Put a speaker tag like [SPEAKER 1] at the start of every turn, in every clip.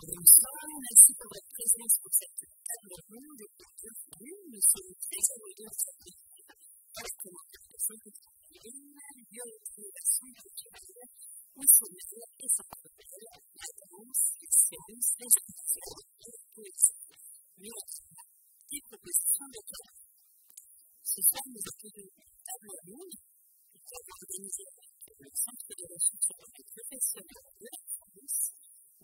[SPEAKER 1] pensar en de en de en la de de la Thank you.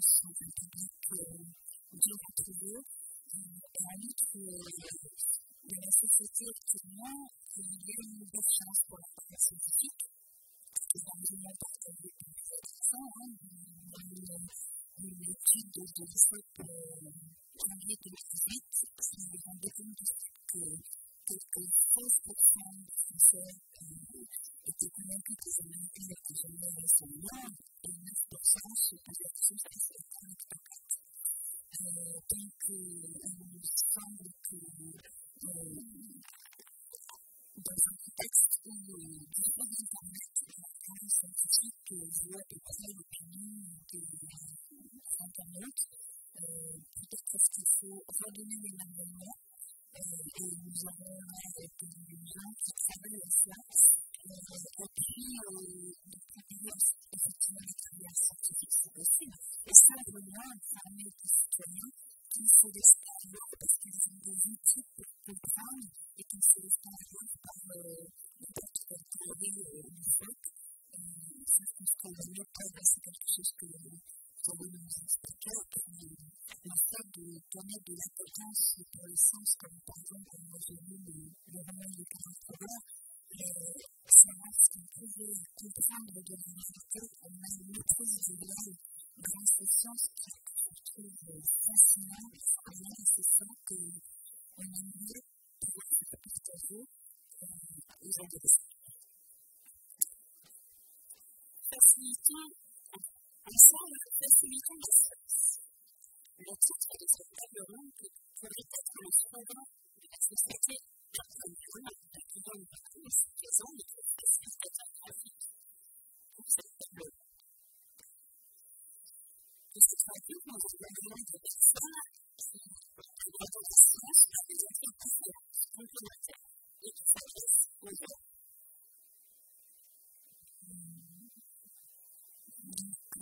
[SPEAKER 1] sur le public bien retrouvé. Que la société actuellement, y une pour la part scientifique, qui est l'étude de l'ISOP janvier 2018, qui rendait compte de ce dans un contexte où beaucoup d'internet sont scientifiques veulent dépasser l'opinion des peut-être qu'il faut redonner les quelque chose que la de permettre de l'importance pour le sens, comme par exemple quand j'ai le, roman de Karl ça va se pouvait comprendre de la vérité, on a une grâce aux sciences qui est fascinant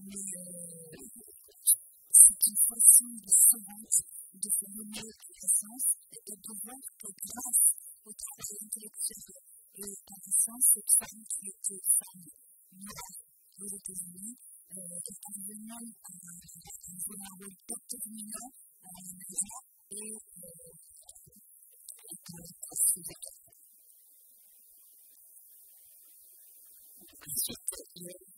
[SPEAKER 1] mais c'est une façon différente de se donner connaissance et de voir que grâce au travail intellectuel et à distance, cette femme qui était femme noire aux États-Unis est parvenue à jouer un rôle déterminant dans la maison et
[SPEAKER 2] pour
[SPEAKER 1] ses équipes. Ensuite,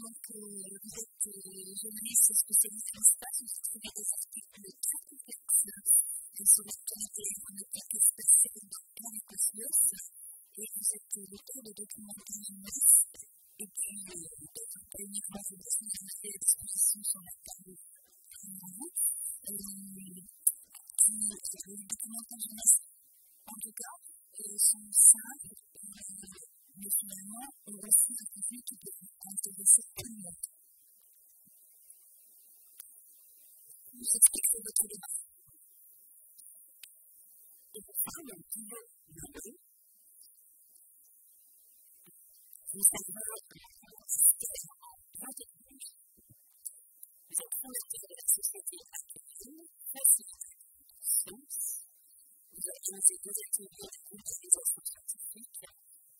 [SPEAKER 1] Donc vous êtes journaliste spécialiste en espace, vous trouvez des articles très complexes sur l'actualité économique et spatiale dans le cosmos, et vous êtes de documentaires jeunesse et puis sur la table. Les en tout cas, sont simples, mais finalement, on reste un conflit qui peut intéresser tout le monde. J'explique le vote de base. Et pourquoi il y a toujours le bruit Vous savez, c'est la droite de de la société actuelle, facile, sens. Vous avez choisi deux activités de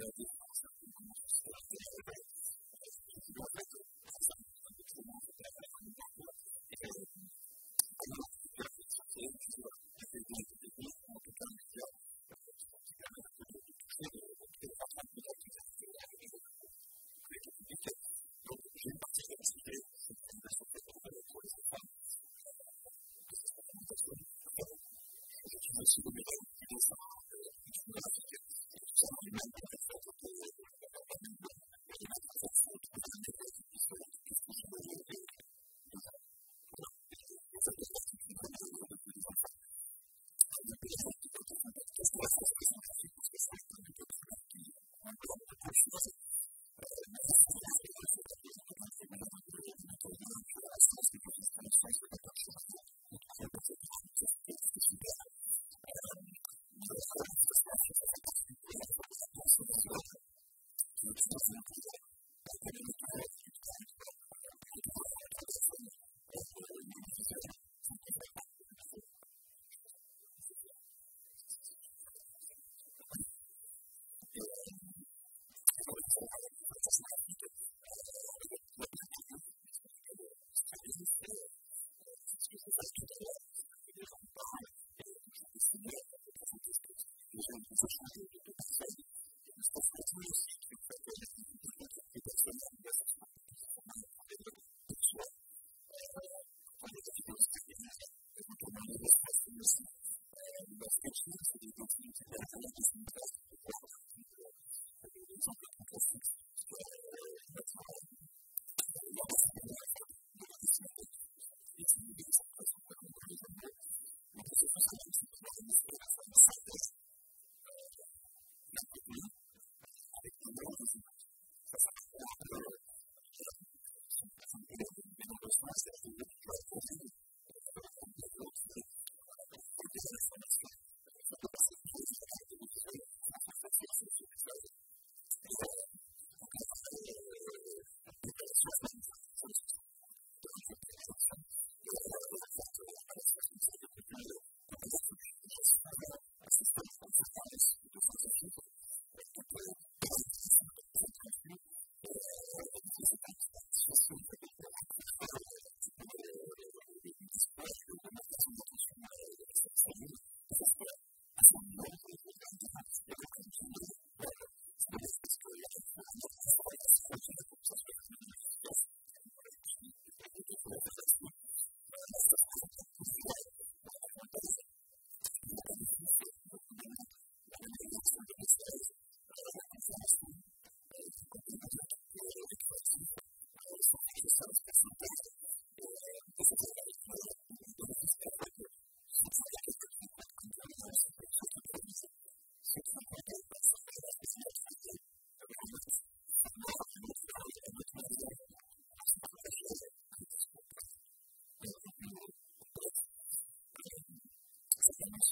[SPEAKER 1] know,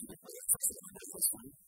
[SPEAKER 3] Thank
[SPEAKER 4] you.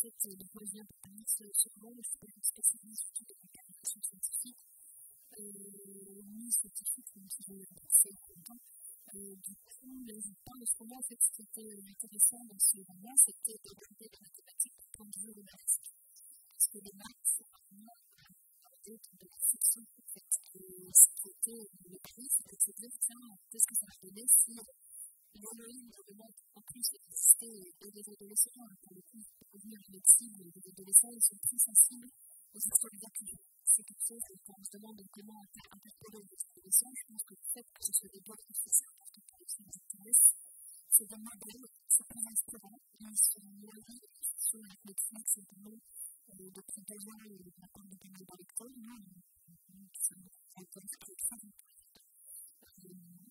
[SPEAKER 4] fait, c'est une spécialiste surtout de la qualification scientifique. Scientifique, il. Du coup, ce moment, en fait, ce qui était intéressant dans ce roman, c'était la mathématique du de. Parce que les maths, c'est vraiment de la fiction, en fait. Et le c'était de se dire, qu'est-ce que ça va si l'héroïne de roman en plus exister et les adolescents, les adolescents, sont plus sensibles aux C'est quelque chose, quand on se demande comment interpréter les adolescents, je pense que fait que ce soit des boîtes qui les c'est vraiment beau, c'est pas inspirant, sont nourris sur la Netflix, notamment, depuis déjà la part de Barlecton, ça a été très important.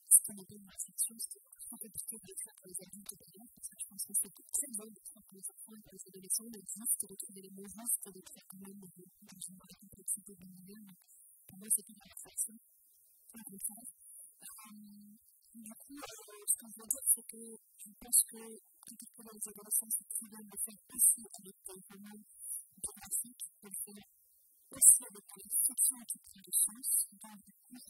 [SPEAKER 4] C'est bonne fiction, c'est fait plutôt de pour les adultes d'ailleurs, parce que je pense que c'est très bon de faire pour les enfants et pour les adolescents, de juste de trouver les mots justes, de faire même complexité de milieu. Pour moi, c'est une. Au contraire. Du coup, ce que je veux dire, c'est que je pense que critiquer les adolescents, c'est très bien de le faire aussi avec dramatiques, de le faire aussi avec les qui du sens. Donc, du coup, je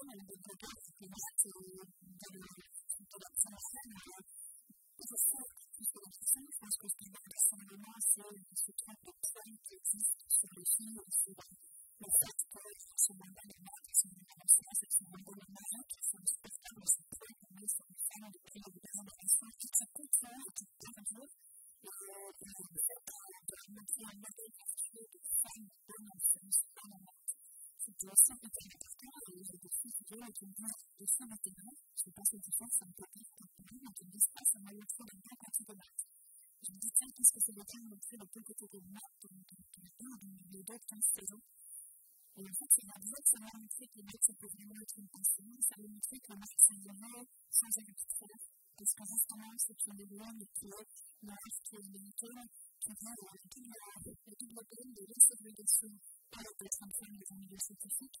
[SPEAKER 4] alcune delle proposte che grazie dell'introduzione questa sera questa lezione sta sostenendo sono rimaste su di persone che di sulle figlie e sulla nostra storia, sulla nostra vita, sulla nostra vita, sulla nostra vita, sulla nostra vita, de maintenant, je si c'est ça me peut être pour vous, mais qui me disent pas, ça m'a montré le bon côté de maths. Je me dis, tiens, qu'est-ce que ça veut dire montrer le côté de maths dans les deux 15 saisons Et en fait, c'est la vie que ça m'a montré que les maths, ça peut vraiment être une passion, ça m'a montré que maths, ça sans arbitraire. Parce que justement, c'est une héroïne qui est qui vient de la de par les centrales des milieux scientifiques.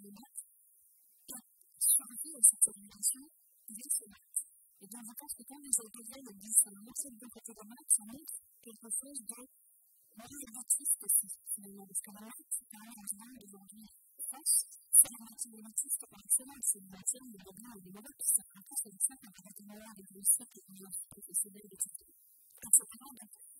[SPEAKER 4] les qui à cette ce. Et bien, je pense que quand les algorithmes le disent un morceau de côté de maths, ça montre quelque chose de aussi, finalement, parce que la c'est quand genre aujourd'hui en France, c'est la par excellence, c'est de et de c'est qu'on a des moyens de réussir que les gens professionnels, etc. Etc. Donc, de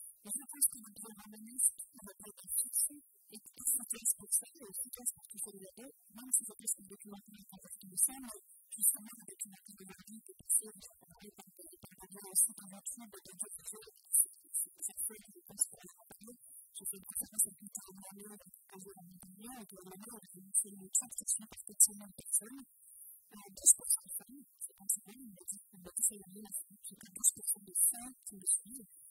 [SPEAKER 4] pense qu'on doit ramener ce qui va être fiction et qui s'intéresse pour ça, et efficace pour toucher les ados, même si ça peut être documentaire en partie de ça, mais justement avec une catégorie de personnes qui ont parlé par des aussi par YouTube, de d'autres choses, cette fois, je pense qu'on va en parler. J'ai fait une conférence à Peter Mario, quand j'ai un million, et puis vraiment, c'est une chat qui suit par 400 000 personnes. 10% de femmes, c'est pas si bien, mais c'est la même, j'ai pas 10% de femmes qui me suivent. Mais par contre, il y a des compétences qui me suivent. Ça veut dire qu'il y a des compétences pour l'organisation, et c'est parce que quand il y a des trucs, on voit bien les différences, même le sens, c'est pas le tout.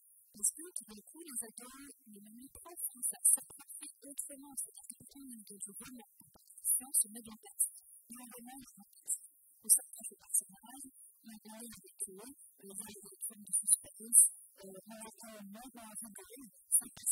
[SPEAKER 4] Parce que, tout les ados, les mini-profs, ça s'approche autrement. C'est-à-dire que quand je vois la participation se met en place. Y a vraiment une place. Au sein de ce personnage, il y a un avec eux, on voit les électrons de suspense, on dans un vendredi, ça passe.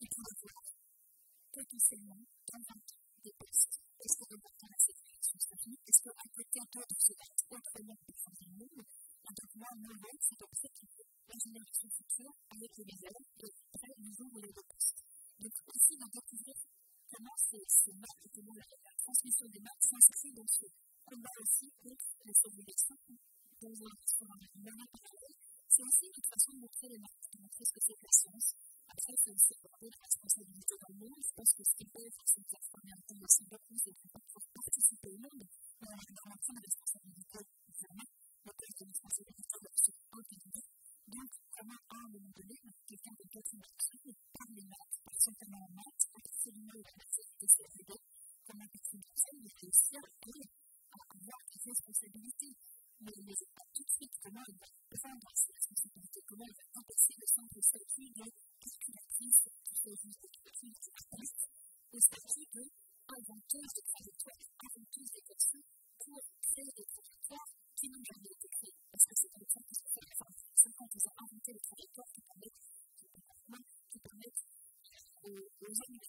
[SPEAKER 4] il peut avoir potentiellement dans 20 ans des postes. Est-ce que l'important à cette réaction stratégie Est-ce qu'à côté un peu de ce acte autrement pour changer le monde, en tant que moi, mon rôle, c'est comme ça qu'il faut imaginer son futur avec les élèves et après, nous ouvrons les postes. Donc, aussi, d'en découvrir comment ces, et comment la, la transmission des maths s'inscrit dans ce combat aussi contre les formulations dans un moment parallèle. C'est aussi une façon de montrer les maths, de montrer ce que c'est que la science. Après, c'est aussi porter la responsabilité dans le monde. Je pense que ce qui fait, c'est la première fois aussi c'est de participer au monde. Mais on a vraiment la responsabilité, évidemment, mais pas de responsabilité de ce individu. Donc, vraiment, à un moment donné, quelqu'un de les maths, maths, la s'est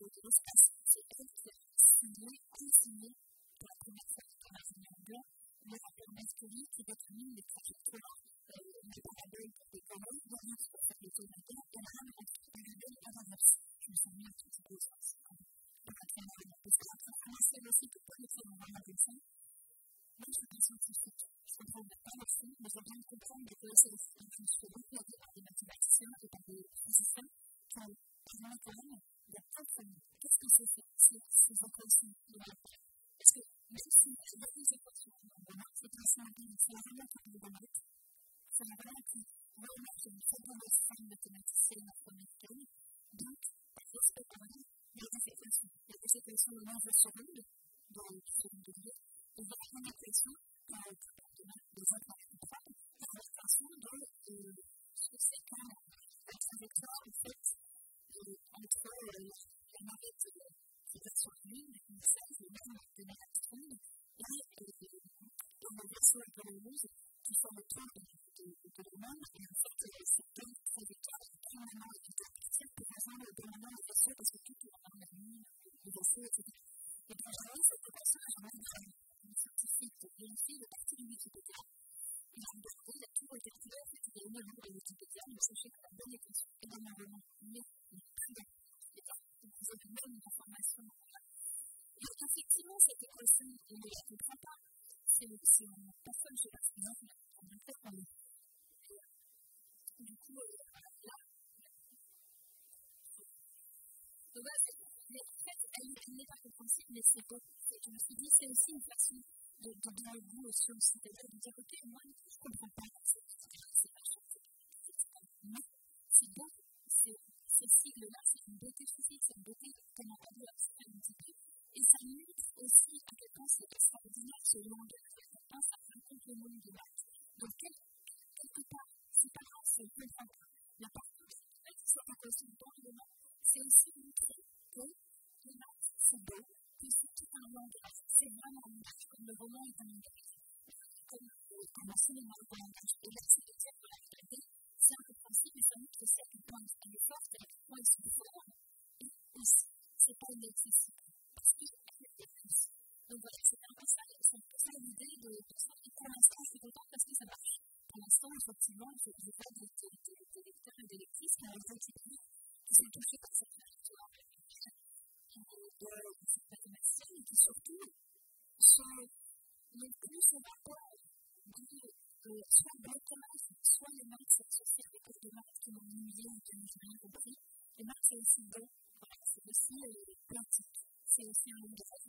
[SPEAKER 4] aux hommes question de nombre dans le de et communication par le partenaire des autres si on personne chez la finance, on va faire qu'on est. Du coup, là, donc de base, en fait, elle n'est pas compréhensible, mais c'est beau. Je me suis dit, c'est aussi une façon de donner le goût aussi, aussi c'est-à-dire de dire, ok, moi, je ne comprends pas, c'est pas cher, c'est pas c'est beau, c'est
[SPEAKER 5] ce sigle-là, c'est une beauté physique, c'est une
[SPEAKER 4] beauté coming days. sound of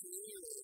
[SPEAKER 4] clearly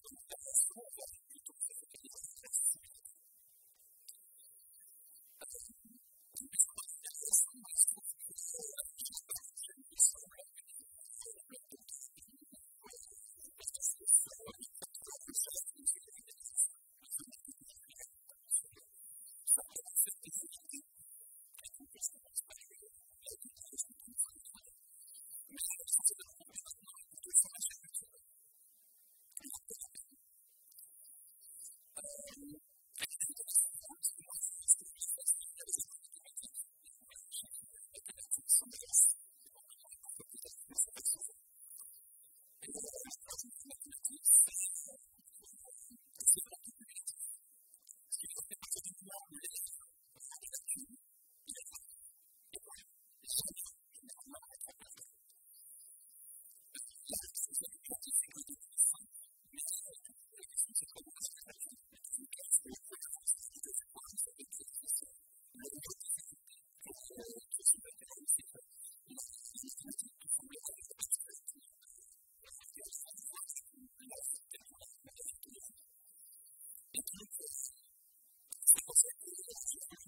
[SPEAKER 4] 私はそれを見るときに、やは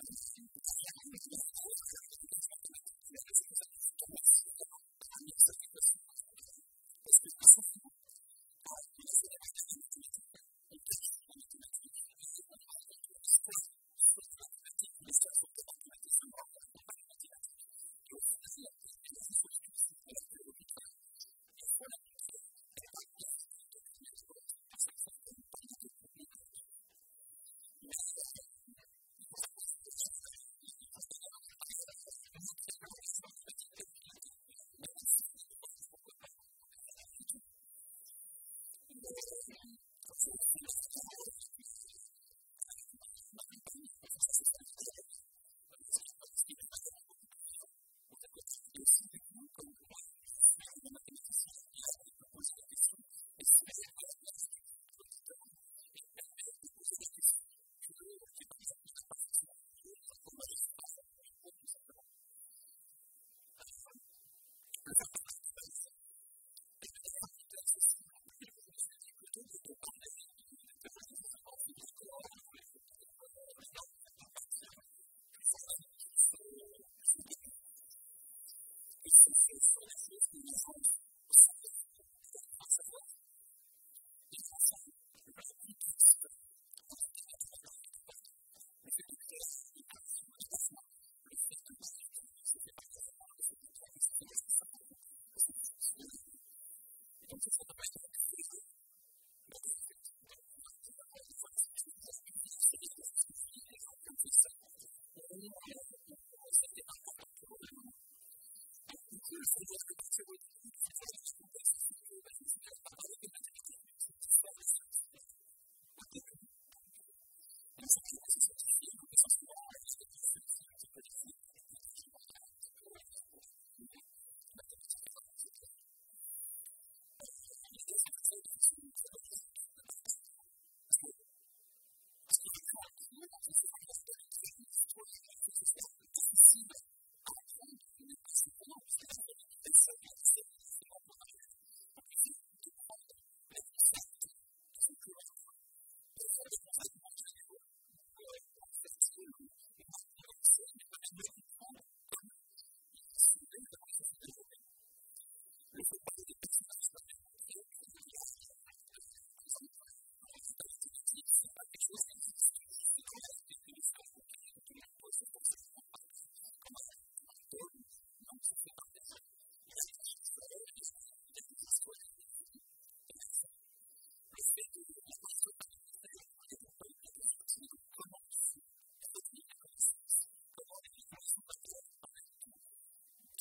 [SPEAKER 4] り、やはり、やはり、やはり、Thank you.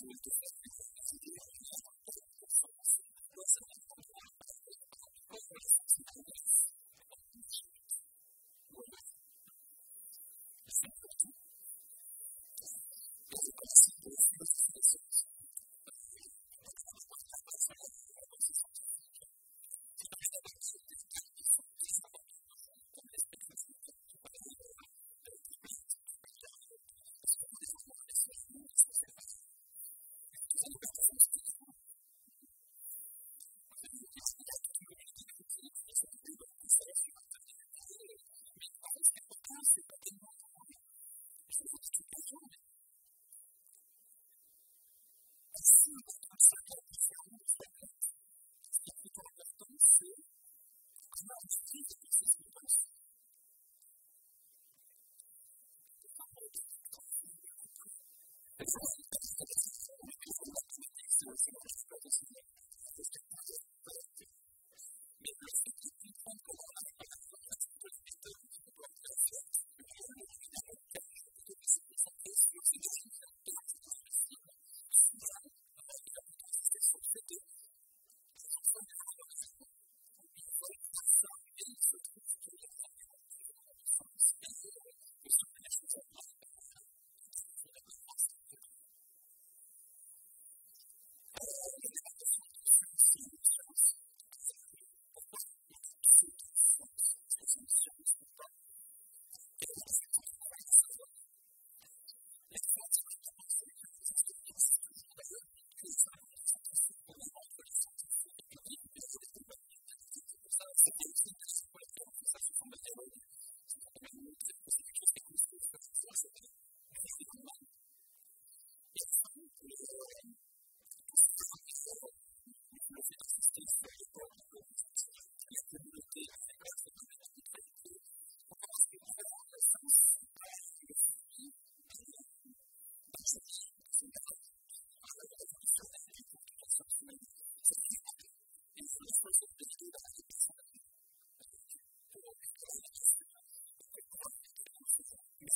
[SPEAKER 4] with the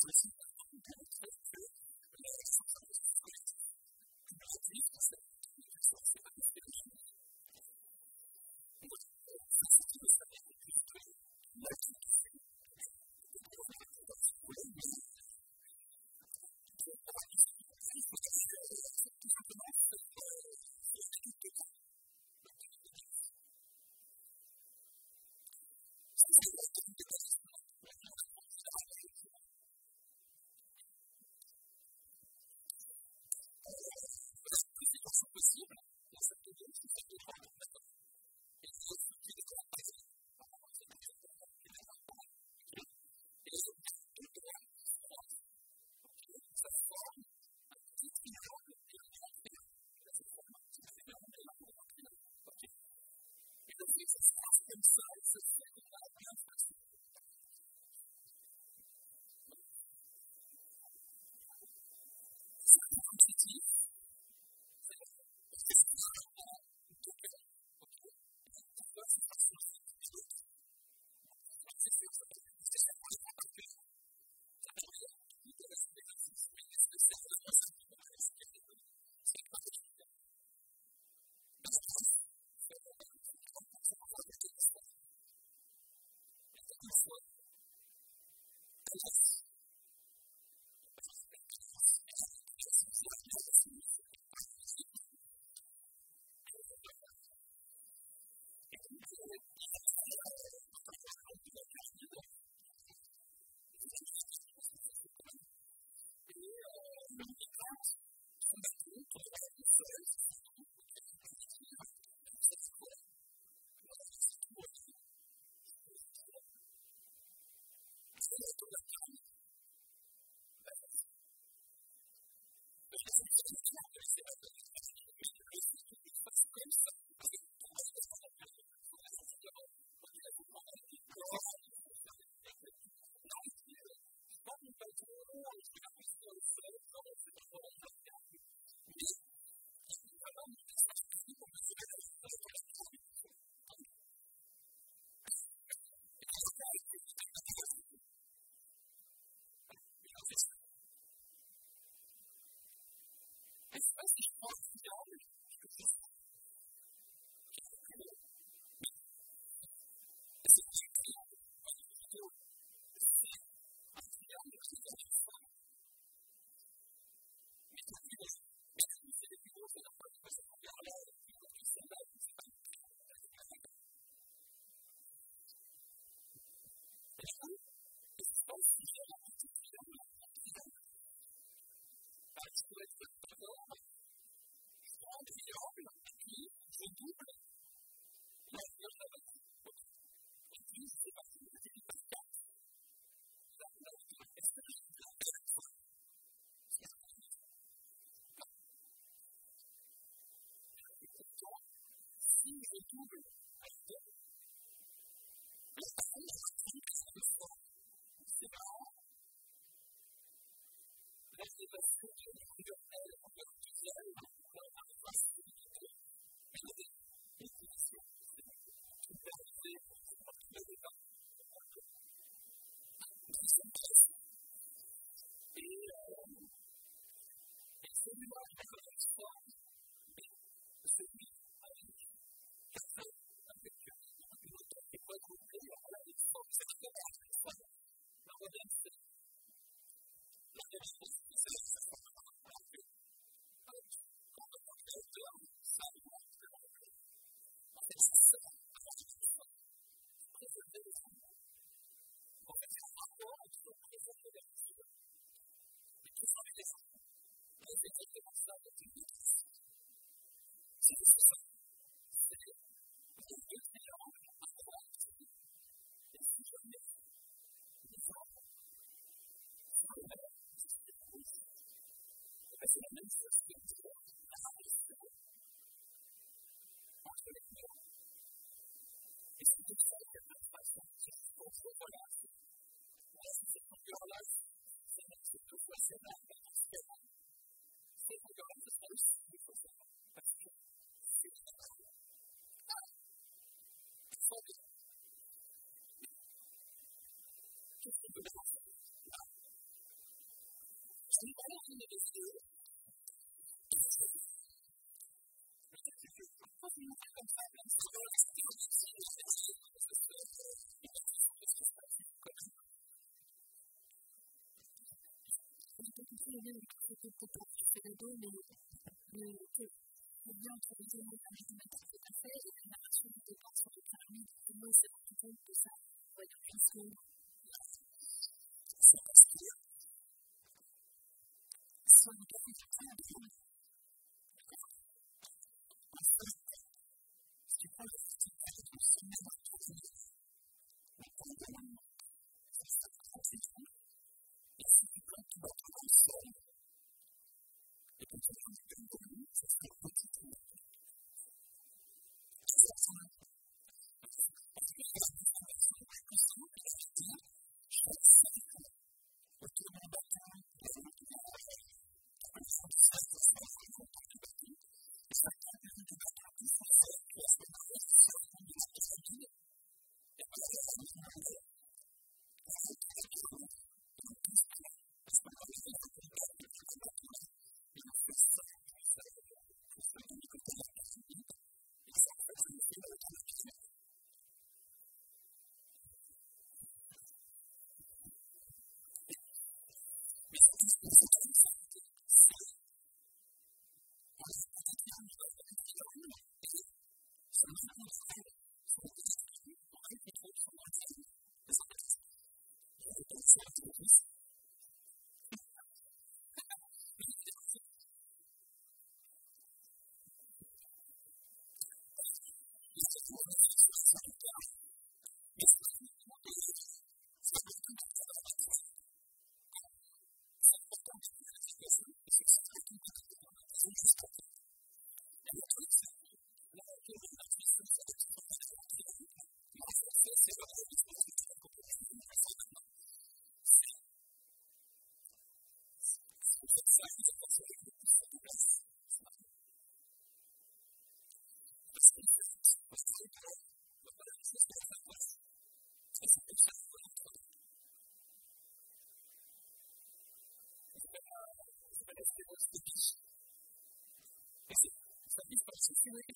[SPEAKER 4] Listen Thank you. Double that. the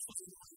[SPEAKER 4] fucking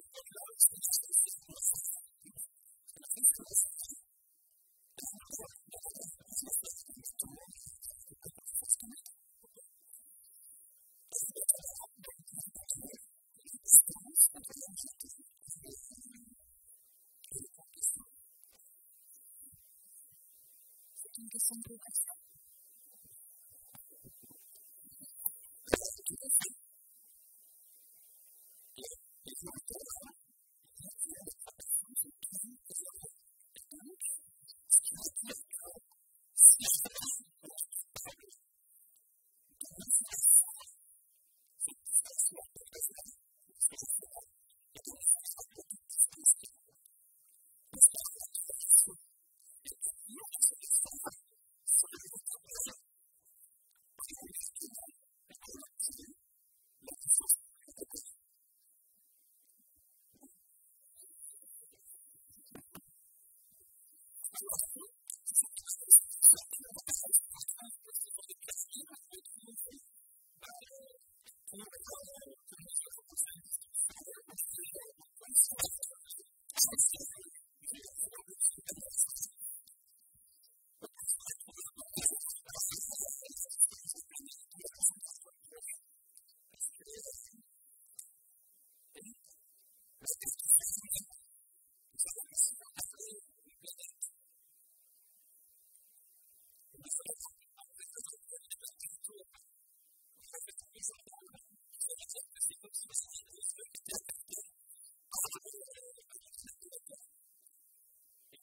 [SPEAKER 4] trust you.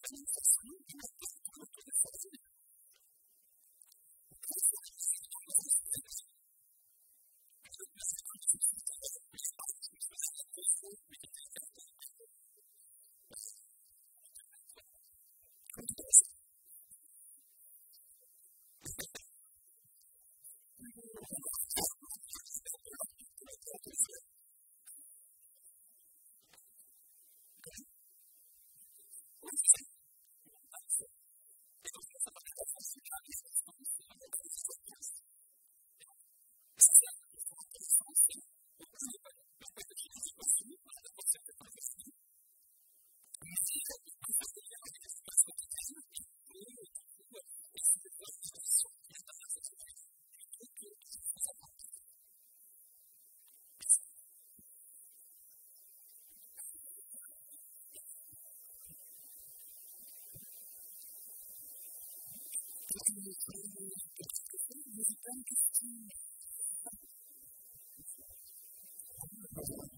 [SPEAKER 4] Jesus, you can get to the Thank you.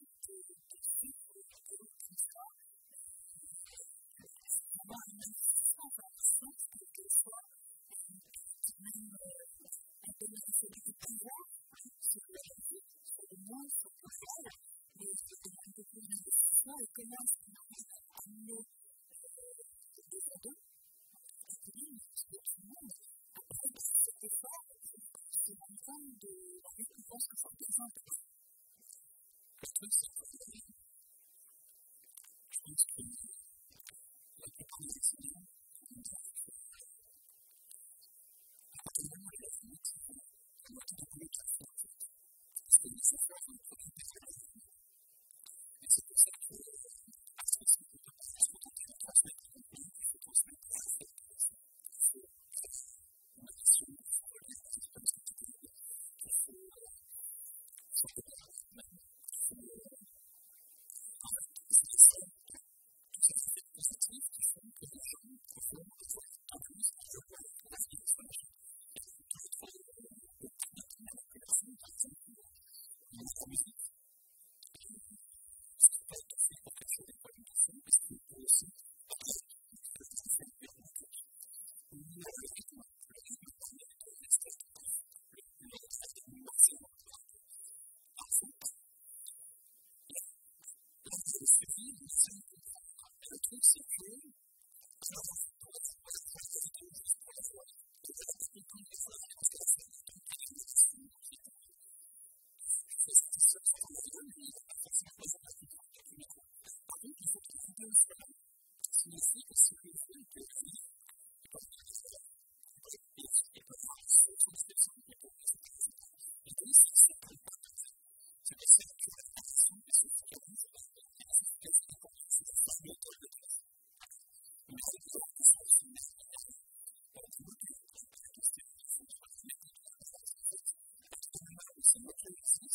[SPEAKER 4] something's not Thank you.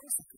[SPEAKER 4] physically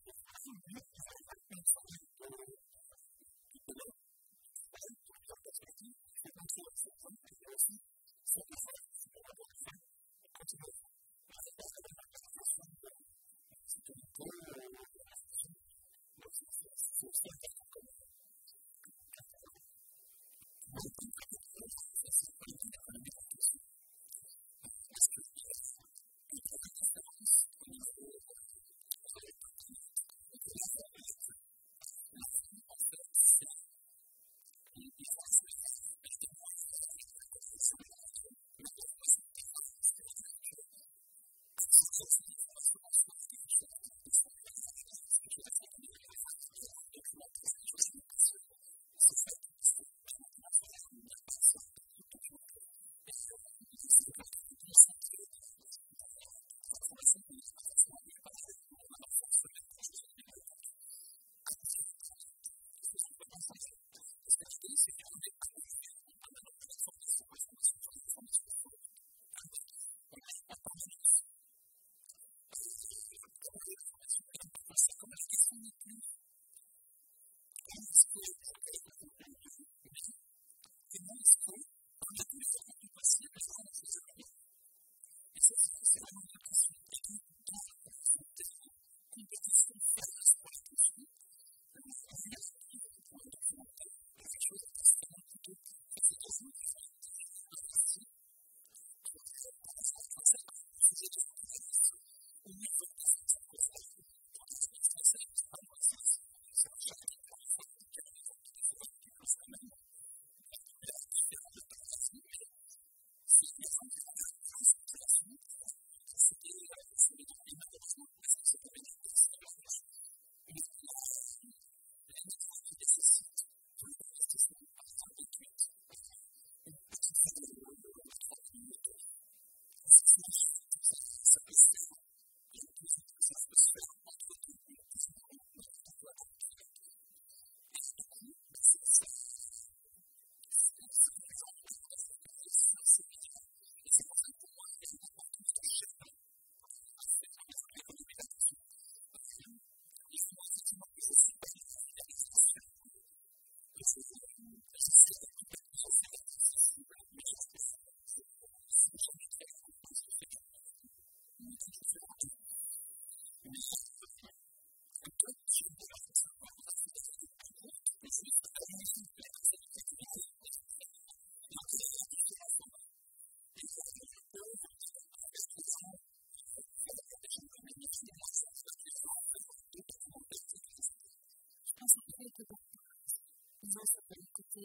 [SPEAKER 4] vois sur le côté,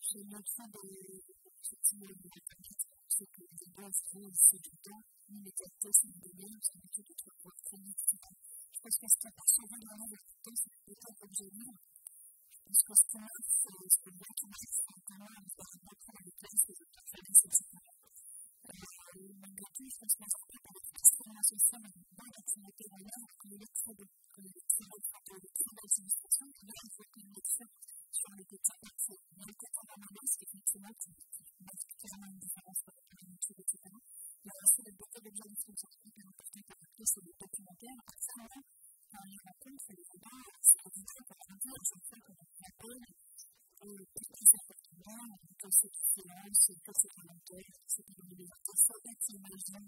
[SPEAKER 4] j'ai une autre fois effectivement, ce que les bases c'est du temps, c'est c'est du tout de. Je pense qui a perçu vraiment l'important, c'est. Je pense qu'on a, c'est ce que bien qui marche en commun, on va reprendre les places, les autres services, etc. Malgré tout, je pense c'est que c'est débats, c'est que c'est que c'est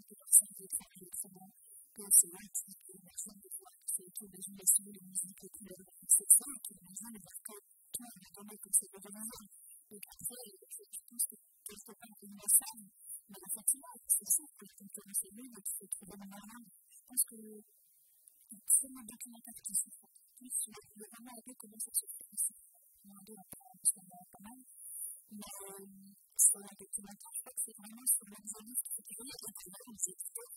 [SPEAKER 4] que c'est de c'est là que les musiques, les couleurs, c'est ça le comme c'est de. Donc je pense que il semble, mais effectivement, c'est ça que se trouve dans. Je pense que c'est un documentaire qui se fait. Plus, comment ça se fait ici. On a pas. Mais c'est un documentaire, c'est vraiment sur les journalistes qui experts qui sont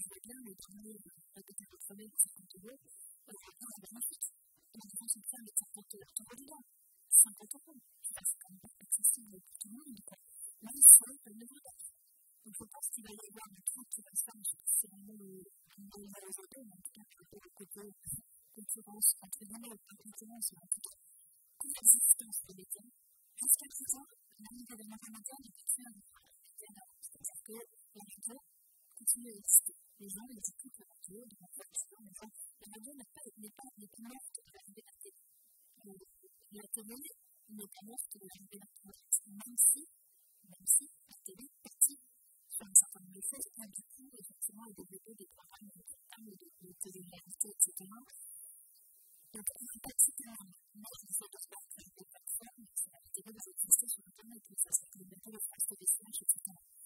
[SPEAKER 4] je vois bien le premier répété de travail de 50 euros, aujourd'hui, c'est magnifique. Et en France, on prend les 50 euros dedans. 50 euros. C'est quand même pas accessible pour tout le monde. Là, il faut le niveau d'être. Donc, je pense qu'il va y avoir un truc qui va se faire, je c'est vraiment le mal aujourd'hui, mais en tout cas, le côté concurrence, entre guillemets, pas concurrence, en tout cas, l'existence des médias. Jusqu'à présent, la ligne d'événements mondiale est fixée à C'est-à-dire que la radio continue à exister. Les gens les la radio, de la radio, mais bon, la radio n'est pas, de la liberté. La télé n'est pas morte de la liberté, même si, même si la télé participe sur un certain nombre de du coup, effectivement, des programmes de, de télé-réalité, etc. Donc, pas de il faut de faire des plateformes, c'est la télé va exister sur Internet, et ça des slash, etc.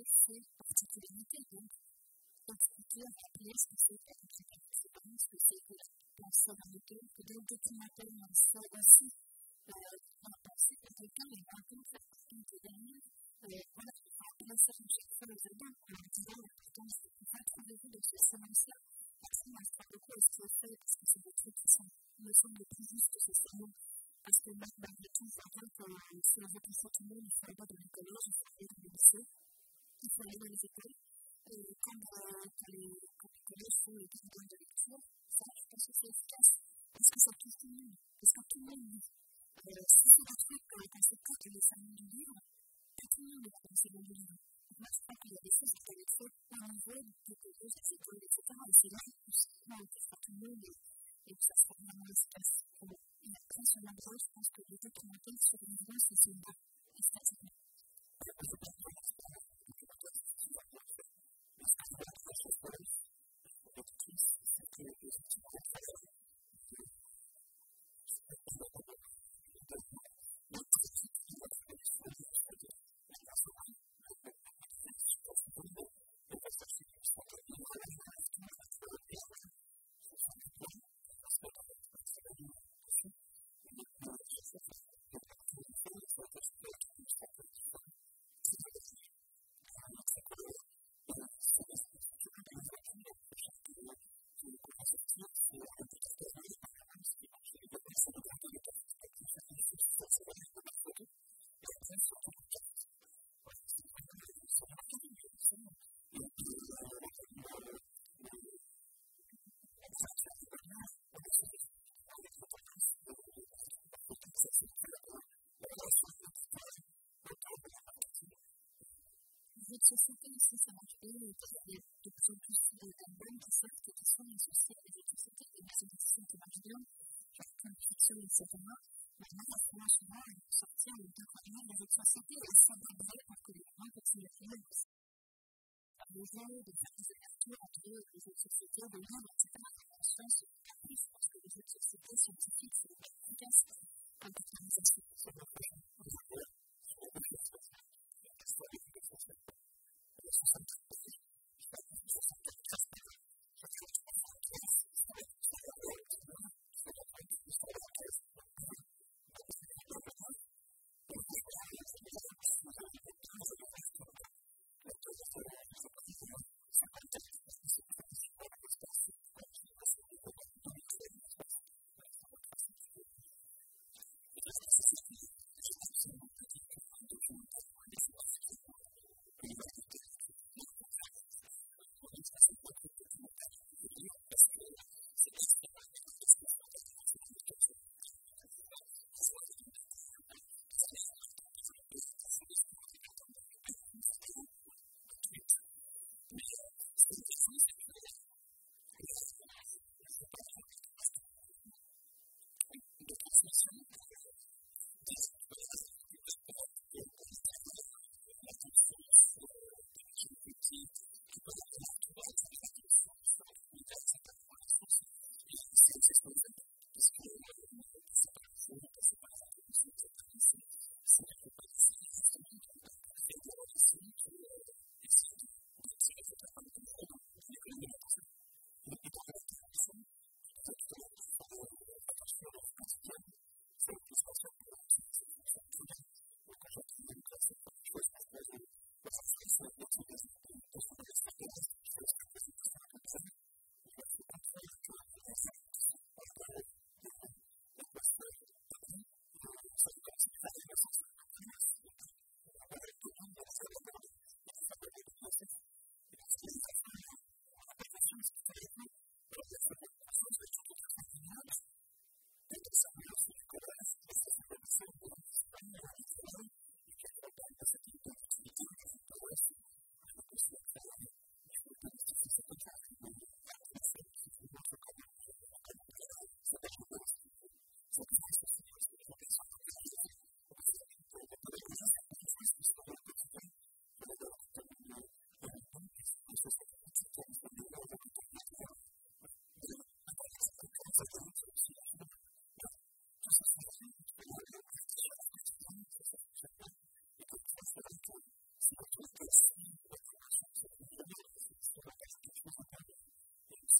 [SPEAKER 4] avec ces particularités. Donc, expliquer, rappeler ce que c'est que la préparation, ce que c'est que la cœur, que le documentaire, on sait aussi la pensée de quelqu'un, peu faire partie de derrière, voilà, la chaque fois les albums en disant l'importance de retrouver de ce silence-là. Personne n'a pas beaucoup à ce qui est fait parce que c'est des trucs qui sont, me semblent plus justes socialement. Parce que malgré tout, dire que si on veut pousser tout le il faut aller dans les collèges, il faut les il faut aller dans les écoles. Et comme les collèges font les guides de lecture, ça, je pense que c'est efficace. Parce que ça touche tout le monde. Parce que tout le monde lit. Si c'est un truc qu'on sait que les familles du livre, tout le monde est dans ces livres. Moi, je crois qu'il y a des choses qui peuvent être faites au niveau de quelque chose, des écoles, etc. Et c'est là où on peut faire tout le monde et que ça sera vraiment efficace. Et après, sur la droite, je pense que les documentaires sur une voie, c'est une voie esthétique. société aussi, ça marche bien. Il y a de plus en plus d'albums qui sortent qui sont associés à des sociétés, des maisons qui marchent bien, genre comme fiction, etc. Maintenant, franchement, sortir le deux premiers des autres sociétés et s'adapter pour que les gens continuent à faire aussi. besoin de faire des ouvertures entre les autres sociétés, de livres, etc. En science, je pense que les autres sociétés scientifiques, c'est pas efficace en capitalisation.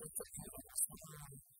[SPEAKER 4] senza che non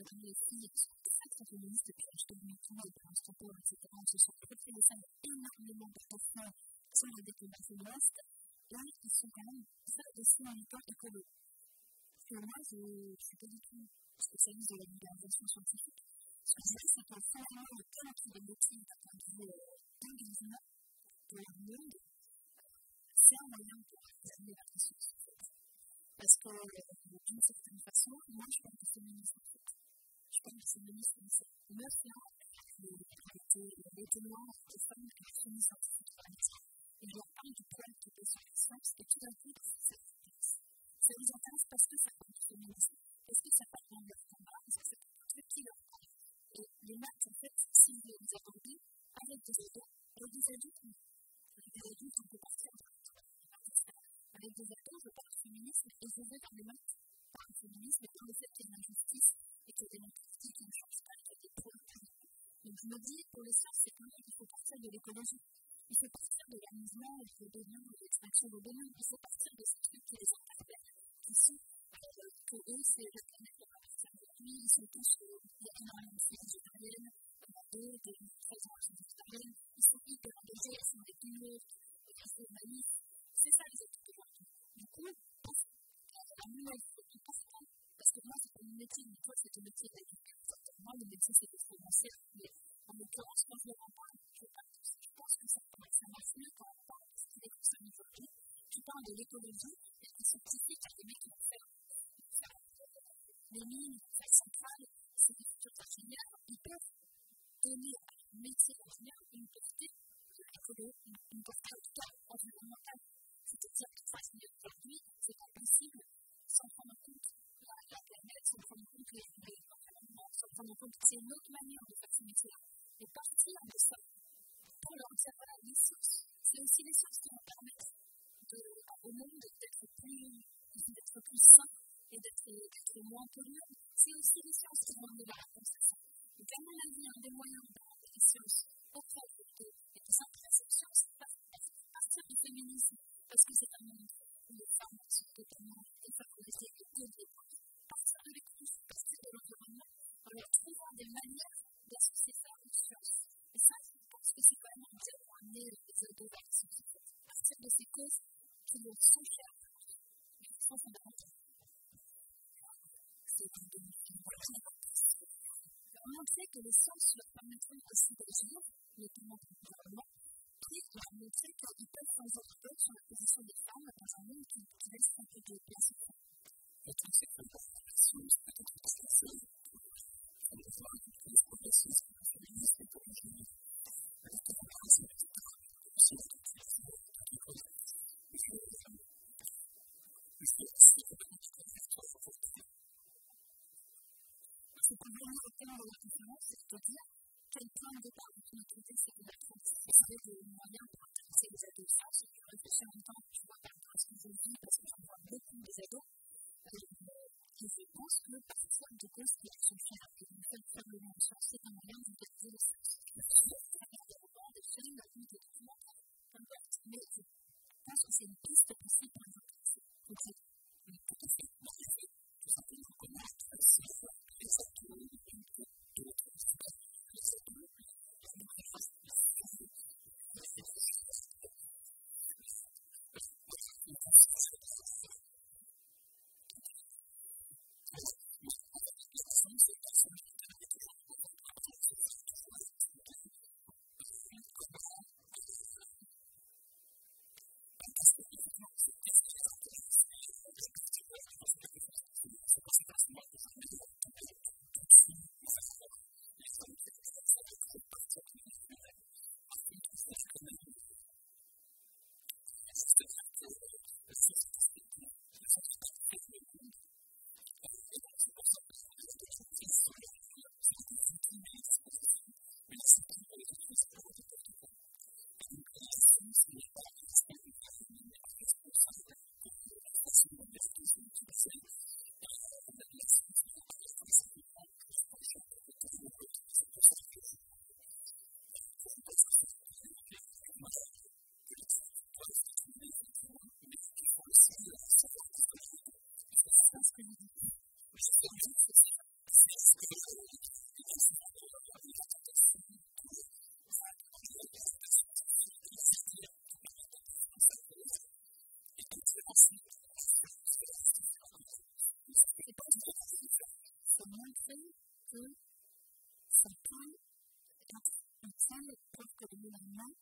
[SPEAKER 4] notamment les filles qui sont très, féministes depuis l'âge de 8 ans, et pour l'instant, etc. On se sent très, très, ça énormément d'enfants qui sont des combats féministes, et ils sont quand même aussi en étant écolo. Et moi, je ne suis pas du tout spécialiste de la libération scientifique. Ce que je dis, c'est qu'en fondamentalement, le temps qui est motive d'un point de vue engagement de la monde, c'est un moyen pour amener la conscience. Parce que, d'une certaine façon, moi, je parle de féminisme, en fait. Je parle de féminisme, c'est neuf ans, les témoins de femmes qui ont soumis scientifique par exemple. Et je leur parle du poids qui est sur la science, et tout d'un coup, ça les intéresse. Ça les intéresse parce que ça parle du féminisme, parce que ça parle de leur combat, parce que ça parle de ce qui leur parle. Et les maths, en fait, si vous les abordez avec des ados, avec des adultes, avec des adultes, on peut partir avec des ados, je parle féminisme et je vais dans les maths féminisme et par le fait qu'il y a une injustice et que la démocratie qui ne change pas, qu'il y a des problèmes. Donc je me dis, pour les sciences, c'est quand même qu'il faut partir de l'écologie. Il faut partir de l'amusement, de l'obédience, de l'extinction de l'obédience. Il faut partir de ces trucs qui les interpellent, qui sont, que eux, c'est la planète qui appartient lui. Ils sont tous, il y a énormément de filles végétariennes, eux, des anciennes végétariennes. Ils sont hyper engagés, ils sont des pilotes, des restos naïfs. C'est ça les études aujourd'hui. Du coup, à mon avis, métier, mais toi, c'est ton métier d'agriculteur. Moi, le métier, c'est de commencer, mais en l'occurrence, quand je leur parle, je de ça. Je pense que ça, ça marche mieux quand on parle de ce qui est. Tu parles de l'écologie, et c'est typique à des mecs qui faire les mines, la centrale, c'est des futurs ingénieurs, ils peuvent donner à leur métier d'ingénieur une portée une portée environnementale. C'est-à-dire que face à aujourd'hui, c'est pas possible c'est une autre manière de faire ce métier-là. Et partir de ça, pour leur dire, voilà, sciences, c'est aussi les sciences qui vont permettre au monde d'être plus, d'être plus sain et d'être moins polluant. C'est aussi les sciences qui vont amener la réponse à ça. Donc, à des moyens des moyens pour intéresser les ados. Ça, c'est que réfléchir en même temps, je vois par à ce que je vis, parce que j'en vois beaucoup des ados, et je pense que partir de causes qui sont chères et de faire le même sens, c'est un moyen d'utiliser les sens. que ça peut être utile pour que le gouvernement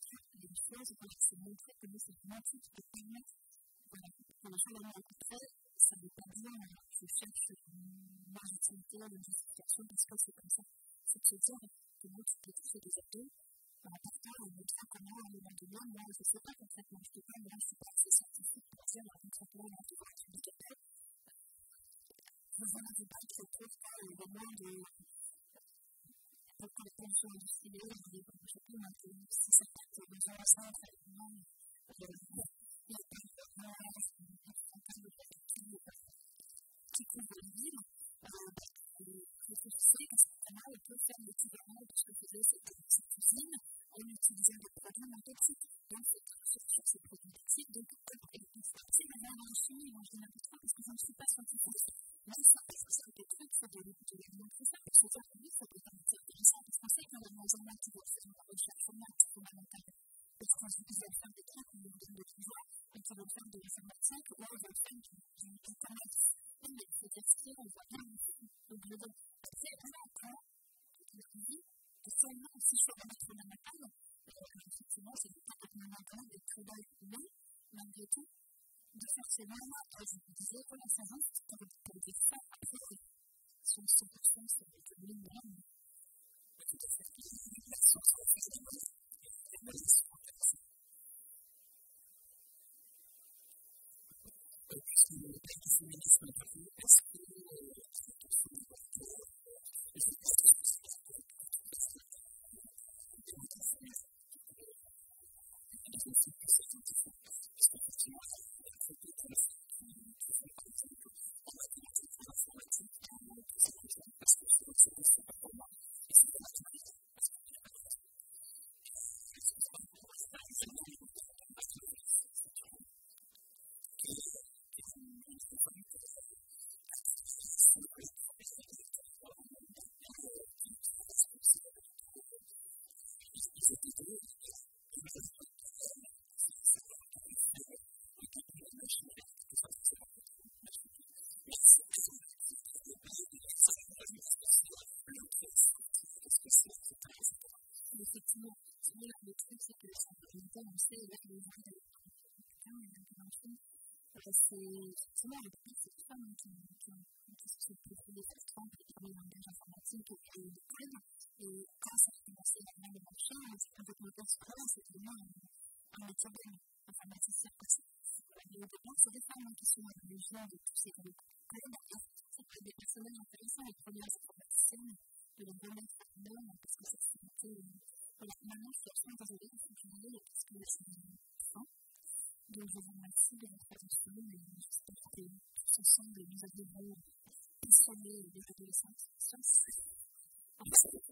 [SPEAKER 4] fasse des choses pour se montrer que nous sommes un qui peut permettre que les choses aient été Ça ne veut pas dire que je cherche ma utilité, la justification, parce que c'est comme ça. C'est de se dire que moi, tu peux des ados, en partant en montrant comment, à un moment donné, moi, je ne sais pas concrètement, je ne sais pas, mais là, je suis pas accessible. Je je moment de industrielles, des projets maintenant, si ça part de deux ans c'est ça doit les ça, parce que ça, peut être intéressant, parce qu'on sait qu'il y en a de qui faire une recherche fondamentale. Parce qu'ils veulent faire des trucs où ils donnent des pouvoirs, et qui veulent faire de ou ils veulent faire du commerce. Mais tester, on voit bien le. C'est un la vie, et seulement si je ma table, effectivement, c'est pas grave d'être mais malgré tout, de forcément, comme je vous disais, sono sempre senza di termini anni. Perché questa è la sua non è sua casa. Perché un métier d'informaticien aussi. C'est des femmes qui sont à l'origine de tous ces groupes. C'est des personnels intéressants, les premières informaticiennes, de les remettre parce que c'était voilà, maintenant, je suis absolument désolée de continuer parce que c'est fin. Donc, je vous remercie de votre attention et j'espère que tous ensemble, nous arriverons à soigner les ce